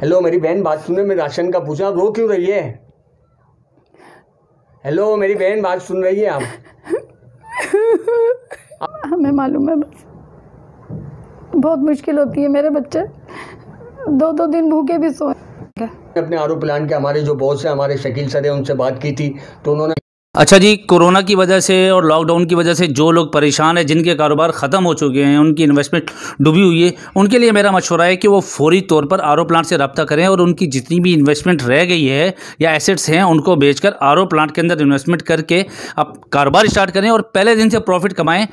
Hello मेरी बहन बात सुने मैं राशन का पूछा आप रो क्यों रही है? हेलो मेरी बहन बात सुन रही है आप? हमें मालूम है बस। बहुत मुश्किल होती है मेरे बच्चे। दो दो दिन भूखे भी सोए। अपने आरो प्लान के हमारे जो बॉस है हमारे शकील सर है उनसे बात की थी तो उन्होंने अच्छा जी, कोरोना की वजह से और लॉकडाउन की वजह से जो लोग परेशान हैं, जिनके कारोबार ख़त्म हो चुके हैं, उनकी इन्वेस्टमेंट डूबी हुई है, उनके लिए मेरा मशवरा है कि वो फौरी तौर पर आर प्लांट से रब्ता करें और उनकी जितनी भी इन्वेस्टमेंट रह गई है या एसेट्स हैं, उनको बेचकर आर प्लांट के अंदर इन्वेस्टमेंट करके आप कारोबार स्टार्ट करें और पहले दिन से प्रॉफिट कमाएँ।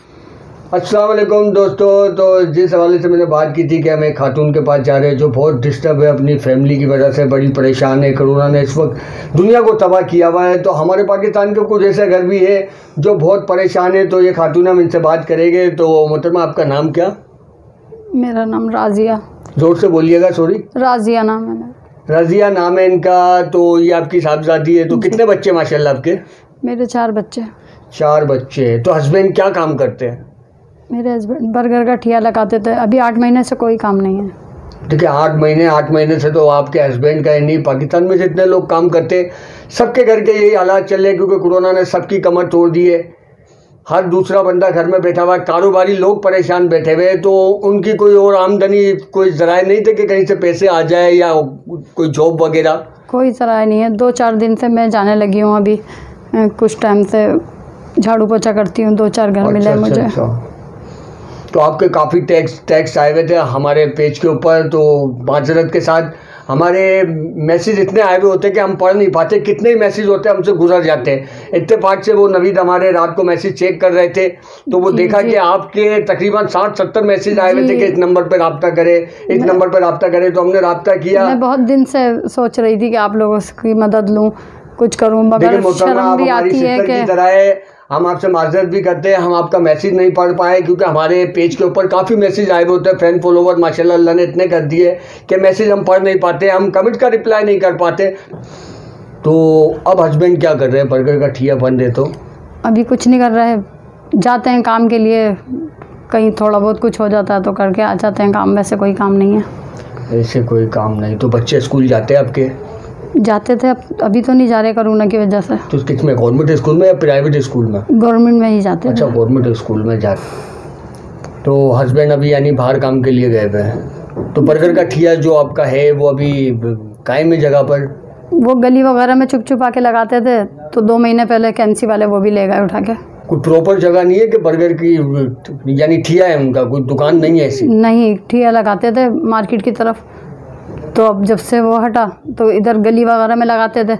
अस्सलाम वालेकुम दोस्तों तो जिस हवाले से मैंने बात की थी कि हम एक खातून के पास जा रहे हैं जो बहुत डिस्टर्ब है अपनी फैमिली की वजह से बड़ी परेशान है कोरोना ने इस वक्त दुनिया को तबाह किया हुआ है। तो हमारे पाकिस्तान के कुछ ऐसे घर भी है जो बहुत परेशान है तो ये खातून हम इनसे बात करेंगे। तो मोहतरमा आपका नाम क्या? मेरा नाम राजिया। ज़ोर से बोलिएगा सॉरी राजिया नाम है मेरा। रजिया नाम है इनका तो ये आपकी साहबजादी है तो कितने बच्चे माशाल्लाह आपके? मेरे चार बच्चे। चार बच्चे तो हस्बैंड क्या काम करते हैं? मेरे हस्बैंड बर्गर का ठिया लगाते थे। अभी आठ महीने से कोई काम नहीं है। ठीक है आठ महीने आठ महीने से तो आपके हस्बैंड का ही नहीं पाकिस्तान में जितने लोग काम करते सबके घर के यही हालात चल रहे क्योंकि कोरोना ने सबकी कमर तोड़ दी है। हर दूसरा बंदा घर में बैठा हुआ है कारोबारी लोग परेशान बैठे हुए हैं तो उनकी कोई और आमदनी कोई जराए नहीं थे कि कहीं से पैसे आ जाए या कोई जॉब वगैरह। कोई सराय नहीं है। दो चार दिन से मैं जाने लगी हूँ अभी। कुछ टाइम से झाड़ू पोछा करती हूँ दो चार घर मिले अच्छा, मुझे। अच्छा, अच्छा। तो आपके काफ़ी टैक्स टैक्स आए हुए थे हमारे पेज के ऊपर तो माजरत के साथ हमारे मैसेज इतने आए हुए होते हैं कि हम पढ़ नहीं पाते कितने ही मैसेज होते हैं हमसे गुजर जाते हैं। इत्तेफाक से वो नवीद हमारे रात को मैसेज चेक कर रहे थे तो वो देखा कि आपके तकरीबन साठ सत्तर मैसेज आए हुए थे कि इस नंबर पर रब्ता करें इस नंबर पर रब्ता करें तो हमने रब्ता किया। मैं बहुत दिन से सोच रही थी कि आप लोगों की मदद लूँ कुछ करूँ मगर शर्म भी आती है कि हम आपसे माजरत भी करते हैं हम आपका मैसेज नहीं पढ़ पाए क्योंकि हमारे पेज के ऊपर काफ़ी मैसेज आए हुए होते हैं फ़ैन फॉलोवर माशाल्लाह अल्लाह ने इतने कर दिए कि मैसेज हम पढ़ नहीं पाते हम कमेंट का रिप्लाई नहीं कर पाते। तो अब हस्बैंड क्या कर रहे हैं? बर्गर का ठिया बन दे तो? अभी कुछ नहीं कर रहे। जाते हैं काम के लिए कहीं थोड़ा बहुत कुछ हो जाता है तो करके आ जाते हैं काम वैसे कोई काम नहीं है। ऐसे कोई काम नहीं तो बच्चे स्कूल जाते हैं आपके? जाते थे अभी तो नहीं जा रहे कोरोना की वजह से। तो किसमें गवर्नमेंट स्कूल में या प्राइवेट स्कूल में? गवर्नमेंट में ही जाते अच्छा गवर्नमेंट स्कूल में जाते तो हस्बैंड अभी यानी बाहर काम के लिए गए हुए हैं। तो बर्गर का ठिया जो आपका है वो अभी कायम है जगह पर? वो गली वगैरह में छुप छुपा के लगाते थे तो दो महीने पहले कैंसी वाले वो भी ले गए उठा के। कोई प्रॉपर जगह नहीं है कि बर्गर की यानी ठिया है उनका? कोई दुकान नहीं है ऐसी? नहीं ठिया लगाते थे मार्केट की तरफ़। तो अब जब से वो हटा तो इधर गली वगैरह में लगाते थे।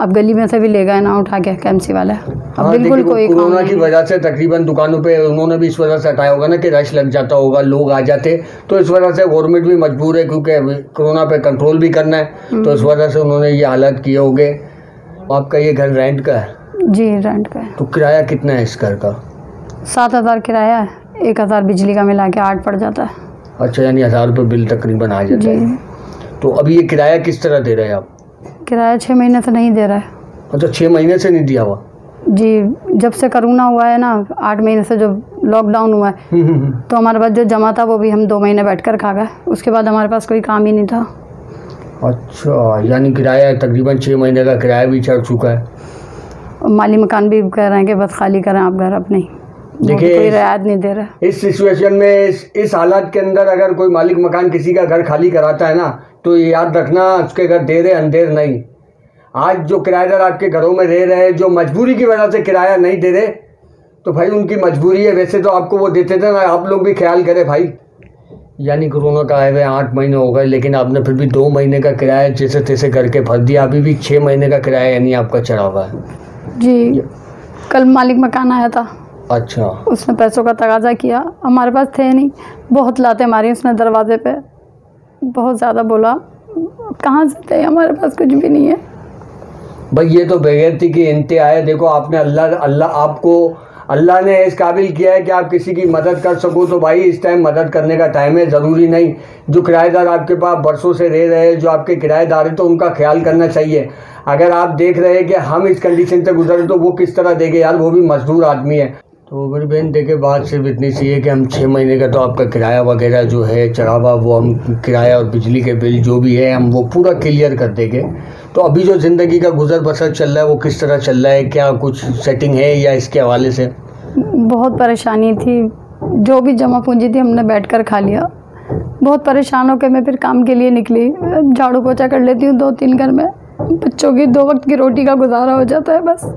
अब गली में से भी ले गए ना उठा के कैंसी वाले। अब हाँ बिल्कुल कोई कोरोना की वजह से तकरीबन दुकानों पे उन्होंने भी इस वजह से हटाया होगा ना कि रश लग जाता होगा लोग आ जाते। तो इस वजह से गवर्नमेंट भी मजबूर है क्योंकि कोरोना पे कंट्रोल भी करना है। तो इस वजह से उन्होंने ये हालात किए होंगे। आपका ये घर रेंट का है? जी रेंट का है। तो किराया कितना है इस घर का? सात हज़ार किराया है। एक हज़ार बिजली का मिला के आठ पड़ जाता है। अच्छा यानी हज़ार रुपये बिल तकरीबन आ जाता है। तो अभी ये किराया किस तरह दे रहे हैं आप? किराया छः महीने से नहीं दे रहा है। अच्छा छः महीने से नहीं दिया हुआ? जी जब से करोना हुआ है ना आठ महीने से जो लॉकडाउन हुआ है हम्म, हम्म, हम्म। तो हमारे पास जो जमा था वो भी हम दो महीने बैठ कर खा गए। उसके बाद हमारे पास कोई काम ही नहीं था। अच्छा यानी किराया तकरीबन छः महीने का किराया भी चढ़ चुका है। माली मकान भी कह रहे हैं कि बस खाली करें आप घर अपने ही। देखिए, कोई इस- रियायत नहीं दे रहा। इस सिचुएशन में इस इस हालात के अंदर अगर कोई मालिक मकान किसी का घर खाली कराता है ना तो ये याद रखना उसके घर देर है अंधेर नहीं। आज जो किराएदार आपके घरों में रह रहे हैं जो मजबूरी की वजह से किराया नहीं दे रहे तो भाई उनकी मजबूरी है। वैसे तो आपको वो देते थे ना आप लोग भी ख्याल करें भाई। यानी कोरोना का आए हुए आठ महीने हो गए लेकिन आपने फिर भी दो महीने का किराया जैसे तैसे करके भर दिया। अभी भी छः महीने का किराया यानी आपका चढ़ा हुआ है। जी कल मालिक मकान आया था। अच्छा। उसने पैसों का तगाजा किया। हमारे पास थे नहीं। बहुत लाते मारी उसने दरवाजे पे। बहुत ज़्यादा बोला कहाँ से थे? हमारे पास कुछ भी नहीं है। भाई ये तो बेगैरती की इंतहा है। देखो आपने अल्लाह अल्लाह आपको अल्लाह ने इस काबिल किया है कि आप किसी की मदद कर सको। तो भाई इस टाइम मदद करने का टाइम है ज़रूरी नहीं। जो किराएदार आपके पास बरसों से रह रहे हैं जो आपके किराएदार हैं तो उनका ख्याल करना चाहिए। अगर आप देख रहे हैं कि हम इस कंडीशन से गुजरे तो वो किस तरह देंगे? यार वो भी मजदूर आदमी है। तो मेरी बहन देखे, बात सिर्फ़ इतनी सी है कि हम छः महीने का तो आपका किराया वगैरह जो है, चढ़ावा, वो हम किराया और बिजली के बिल जो भी है, हम वो पूरा क्लियर कर देंगे। तो अभी जो ज़िंदगी का गुजर बसर चल रहा है, वो किस तरह चल रहा है, क्या कुछ सेटिंग है या इसके हवाले से? बहुत परेशानी थी। जो भी जमा पूंजी थी, हमने बैठ कर खा लिया। बहुत परेशान होकर मैं फिर काम के लिए निकली। झाड़ू पोछा कर लेती हूँ दो तीन घर में। बच्चों की दो वक्त की रोटी का गुजारा हो जाता है बस।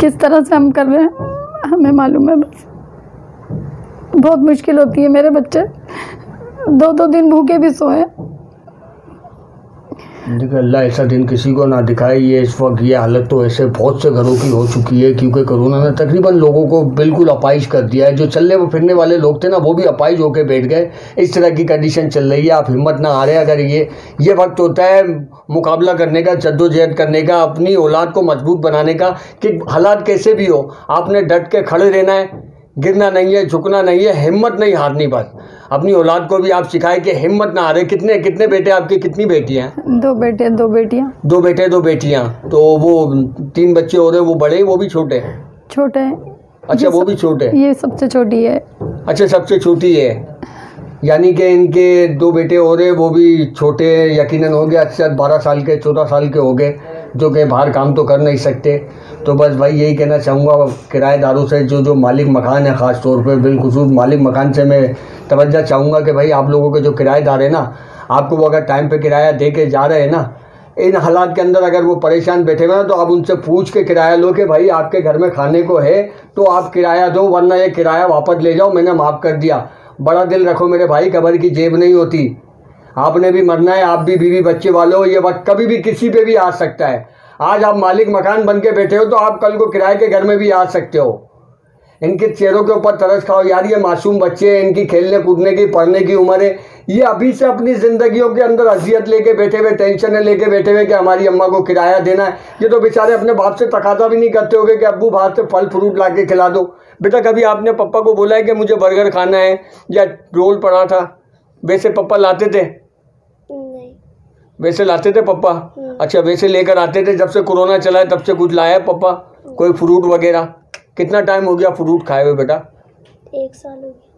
किस तरह से हम कर रहे हैं? हमें मालूम है बस। बहुत मुश्किल होती है मेरे बच्चे। दो दो दिन भूखे भी सोए। देखिए अल्लाह ऐसा दिन किसी को ना दिखाए, ये इस वक्त ये हालत तो ऐसे बहुत से घरों की हो चुकी है, क्योंकि कोरोना ने तकरीबन लोगों को बिल्कुल अपाइज कर दिया है। जो चलने व फिरने वाले लोग थे ना, वो भी अपाइज होकर बैठ गए। इस तरह की कंडीशन चल रही है, आप हिम्मत ना रहे अगर ये ये वक्त होता है मुकाबला करने का, जद्दोजहद करने का, अपनी औलाद को मज़बूत बनाने का, कि हालात कैसे भी हो, आपने डट के खड़े रहना है, गिरना नहीं है, झुकना नहीं है, हिम्मत नहीं हारनी बस। अपनी औलाद को भी आप सिखाए कि हिम्मत ना हारे। कितने कितने बेटे आपके कितनी बेटियाँ हैं? दो बेटे दो बेटियाँ। दो बेटे दो बेटियाँ। तो वो तीन बच्चे हो रहे वो बड़े वो भी छोटे हैं? छोटे हैं। अच्छा वो भी छोटे ये सबसे छोटी है। अच्छा सबसे छोटी है। यानी कि इनके दो बेटे हो रहे वो भी छोटे यकीनन हो गए अच्छा बारह साल के चौदह साल के हो गए जो कि बाहर काम तो कर नहीं सकते। तो बस भाई यही कहना चाहूँगा किराएदारों से जो जो मालिक मकान है, ख़ास तौर पे बिलखसूस मालिक मकान से मैं तवज्जो चाहूँगा कि भाई आप लोगों के जो किराएदार है ना, आपको वो अगर टाइम पे किराया दे के जा रहे हैं ना, इन हालात के अंदर अगर वो परेशान बैठे हुए हैं तो आप उनसे पूछ के किराया लो कि भाई आपके घर में खाने को है तो आप किराया दो, वरना ये किराया वापस ले जाओ, मैंने माफ़ कर दिया। बड़ा दिल रखो मेरे भाई, कबर की जेब नहीं होती। आपने भी मरना है, आप भी बीवी बच्चे वाले हो, ये वक्त कभी भी किसी पे भी आ सकता है। आज आप मालिक मकान बन के बैठे हो तो आप कल को किराए के घर में भी आ सकते हो। इनके चेहरों के ऊपर तरस खाओ। यार, ये मासूम बच्चे हैं, इनकी खेलने, कूदने की, पढ़ने की उम्र है। ये अभी से अपनी ज़िंदगियों के अंदर अजियत लेके बैठे हुए टेंशन लेके बैठे हुए कि हमारी अम्मा को किराया देना है। ये तो बेचारे अपने बाप से तकाजा भी नहीं करते होगे कि अबू बाहर से फल फ्रूट ला के खिला दो। बेटा, कभी आपने पप्पा को बोला है कि मुझे बर्गर खाना है? या रोल पड़ा था? वैसे पप्पा लाते थे। वैसे लाते थे पप्पा। अच्छा वैसे लेकर आते थे जब से कोरोना चला है तब से कुछ लाया है पप्पा? कोई फ्रूट वगैरह? कितना टाइम हो गया फ्रूट खाए हुए बेटा? एक साल हो गया।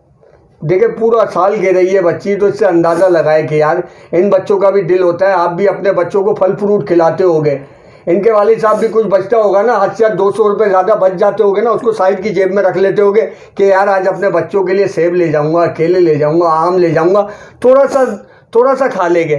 देखिए पूरा साल गे रही है बच्ची तो इससे अंदाज़ा लगाए कि यार इन बच्चों का भी दिल होता है आप भी अपने बच्चों को फल फ्रूट खिलाते होगे। इनके वालिद साहब भी कुछ बचता होगा ना हद से दो सौ रुपये ज़्यादा बच जाते होगे ना उसको साइड की जेब में रख लेते होगे कि यार आज अपने बच्चों के लिए सेब ले जाऊँगा केले ले जाऊँगा आम ले जाऊँगा थोड़ा सा थोड़ा सा खा लेंगे।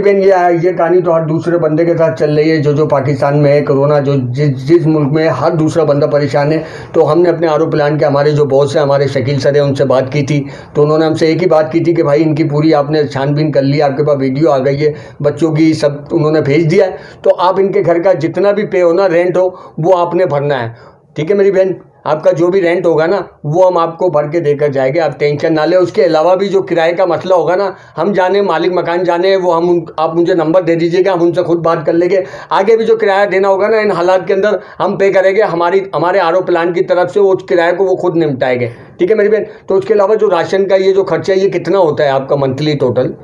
बहन ये ये कहानी तो हर दूसरे बंदे के साथ चल रही है, जो जो पाकिस्तान में है, कोरोना, जो जिस जिस मुल्क में हर दूसरा बंदा परेशान है। तो हमने अपने आर प्लान के हमारे जो बॉस हैं, हमारे शकील सर हैं, उनसे बात की थी। तो उन्होंने हमसे एक ही बात की थी कि भाई, इनकी पूरी आपने छानबीन कर ली, आपके पास वीडियो आ गई है, बच्चों की सब उन्होंने भेज दिया है। तो आप इनके घर का जितना भी पे हो ना रेंट हो, वो आपने भरना है। ठीक है मेरी बहन? आपका जो भी रेंट होगा ना, वो हम आपको भर के देकर जाएँगे, आप टेंशन ना लें। उसके अलावा भी जो किराए का मसला होगा ना, हम जाने, मालिक मकान जाने, वो हम उन, आप मुझे नंबर दे दीजिएगा, हम उनसे खुद बात कर लेंगे। आगे भी जो किराया देना होगा ना, इन हालात के अंदर हम पे करेंगे। हमारी, हमारे आरओ प्लान की तरफ़ से वो किराए को वो खुद निपटाएँगे। ठीक है मेरी बहन? तो उसके अलावा जो राशन का ये जो खर्चा है ये कितना होता है आपका मंथली टोटल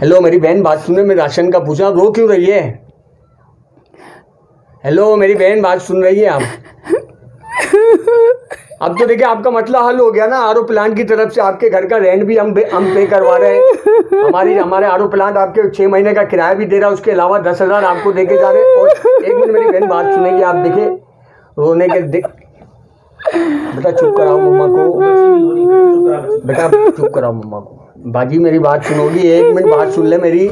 हेलो मेरी बहन, बात सुने मैं राशन का पूछा रो क्यों रही है? हेलो मेरी बहन, बात सुन रही है आप? अब तो देखिए, आपका मसला हल हो गया ना, आर प्लांट की तरफ़ से आपके घर का रेंट भी हम हम पे करवा रहे हैं। हमारी हमारे आर प्लांट आपके छः महीने का किराया भी दे रहा है, उसके अलावा दस हज़ार आपको दे के जा रहे हैं। और एक मिनट, मेरी बहन बात सुनेगी, आप देखिए, रोने के देख बेटा, चुप कराओ मम्मा को। बेटा, चुप कराओ मम्मा को। बाजी, मेरी बात सुनोगी, एक मिनट बात सुन ले मेरी।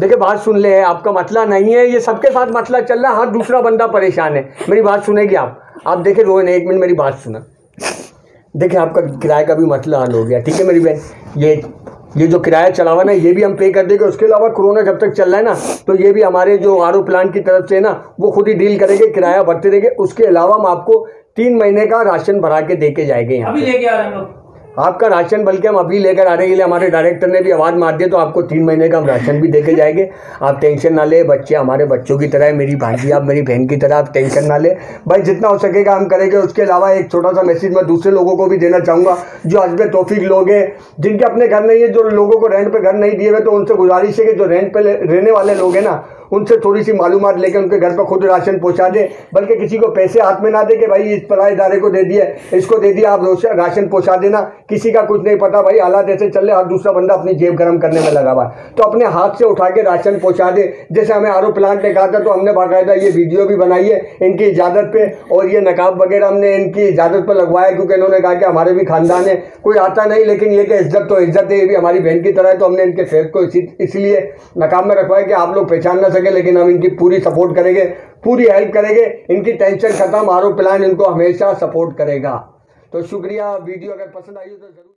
देखिए, बात सुन ले, आपका मसला नहीं है, ये सबके साथ मसला चल रहा है हर दूसरा बंदा परेशान है। मेरी बात सुनेगी आप। आप देखे रोहन एक मिनट मेरी बात सुना। देखिए आपका किराए का भी मसला हल हो गया ठीक है मेरी बहन? ये ये जो किराया चला हुआ ना ये भी हम पे कर देंगे उसके अलावा कोरोना जब तक चल रहा है ना तो ये भी हमारे जो आर प्लान की तरफ़ से ना वो खुद ही डील करेंगे किराया भरते रहेंगे उसके अलावा हम आपको तीन महीने का राशन भरा के दे के जाएँगे यहाँ अभी लेके आ रहे हैं हम लोग। आपका राशन बल्कि हम अभी लेकर आ रहे हैं हमारे डायरेक्टर ने भी आवाज़ मार दिया तो आपको तीन महीने का हम राशन भी देके जाएँगे। आप टेंशन ना ले, बच्चे हमारे बच्चों की तरह है, मेरी भांजी, आप मेरी बहन की तरह, आप टेंशन ना ले। भाई, जितना हो सकेगा हम करेंगे, उसके अलावा एक छोटा सा मैसेज मैं दूसरे लोगों को भी देना चाहूँगा, जो हजब तोफीक लोग हैं, जिनके अपने घर नहीं है, जो लोगों को रेंट पर घर नहीं दिए हुए तो उनसे गुजारिश है कि जो रेंट पर रहने वाले लोग हैं ना उनसे थोड़ी सी मालूम लेकर उनके घर पर खुद राशन पहुँचा दे, बल्कि किसी को पैसे हाथ में ना दे कि भाई इस पराए इदारे को दे दिए, इसको दे दिया आप रोश- राशन पहुँचा देना। किसी का कुछ नहीं पता भाई, हालात ऐसे चल रहे हर दूसरा बंदा अपनी जेब गर्म करने में लगा हुआ है। तो अपने हाथ से उठा के राशन पहुँचा दे। जैसे हमें आर प्लांट ने कहा था तो हमने बाकायदा ये वीडियो भी बनाई है इनकी इजाज़त पे, और ये नकाब वगैरह हमने इनकी इजाज़त पर लगवाया क्योंकि इन्होंने कहा कि हमारे भी खानदान है। कोई आता नहीं, लेकिन ये कि इज़्ज़त तो इज़्ज़त है, ये भी हमारी बहन की तरह है तो हमने इनके फेस को इसी, इसलिए नकाब में रखवाया कि आप लोग पहचान ना लेकिन हम इनकी पूरी सपोर्ट करेंगे, पूरी हेल्प करेंगे। इनकी टेंशन खत्म, आरोप प्लान इनको हमेशा सपोर्ट करेगा। तो शुक्रिया वीडियो अगर पसंद आई हो तो ज़रूर